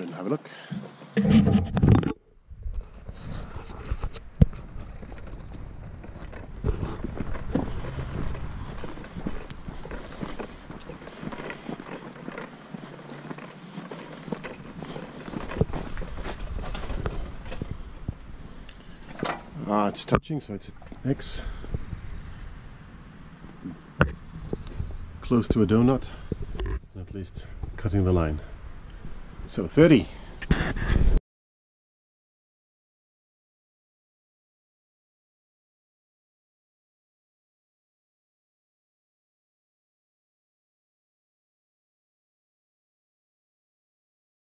Go and have a look. Ah, it's touching, so it's an X. Close to a donut, at least cutting the line. So 30.